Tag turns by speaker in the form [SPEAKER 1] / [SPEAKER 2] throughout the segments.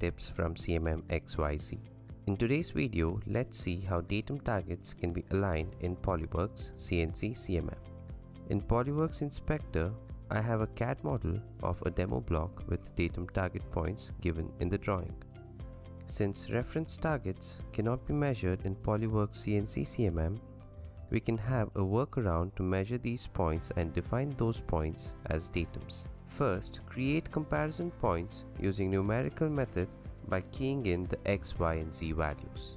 [SPEAKER 1] tips from CMM XYZ. In today's video, let's see how datum targets can be aligned in Polyworks CNC CMM. In Polyworks Inspector, I have a CAD model of a demo block with datum target points given in the drawing. Since reference targets cannot be measured in Polyworks CNC CMM, we can have a workaround to measure these points and define those points as datums. First, create comparison points using numerical method by keying in the x, y and z values.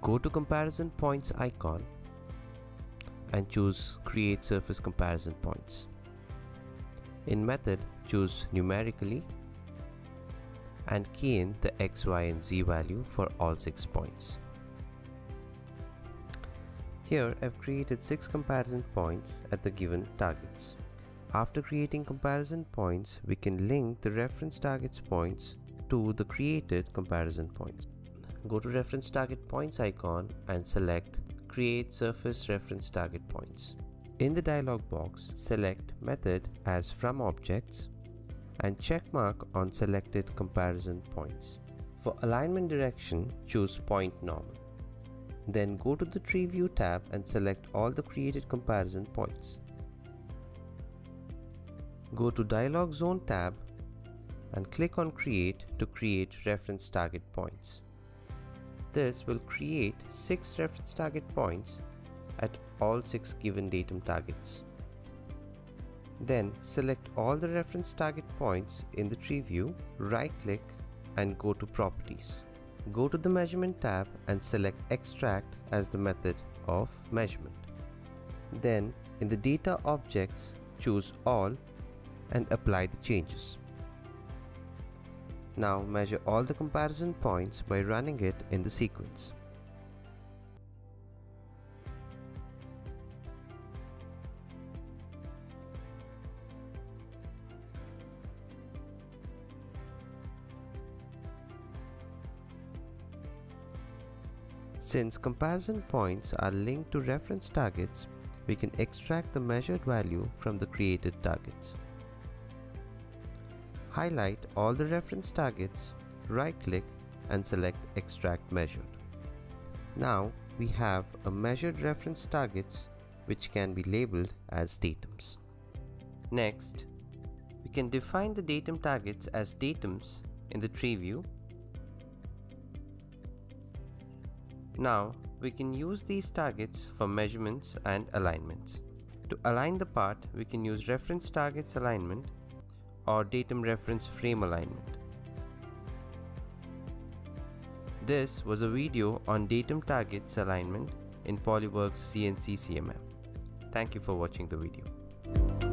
[SPEAKER 1] Go to comparison points icon and choose create surface comparison points. In method, choose numerically and key in the x, y and z value for all 6 points. Here I've created 6 comparison points at the given targets. After creating comparison points, we can link the reference targets points to the created comparison points. Go to reference target points icon and select create surface reference target points. In the dialog box, select method as from objects and check mark on selected comparison points. For alignment direction, choose point normal. Then go to the tree view tab and select all the created comparison points. Go to dialog zone tab and click on create to create reference target points. This will create 6 reference target points at all 6 given datum targets. Then select all the reference target points in the tree view, right click and go to properties. Go to the measurement tab and select extract as the method of measurement. Then in the data objects, choose all and apply the changes. Now measure all the comparison points by running it in the sequence. Since comparison points are linked to reference targets, we can extract the measured value from the created targets. Highlight all the reference targets, right-click and select Extract Measured. Now we have a measured reference targets which can be labeled as datums. Next, we can define the datum targets as datums in the tree view Now we can use these targets for measurements and alignments. To align the part, we can use reference targets alignment or datum reference frame alignment. This was a video on datum targets alignment in Polyworks CNC CMM. Thank you for watching the video.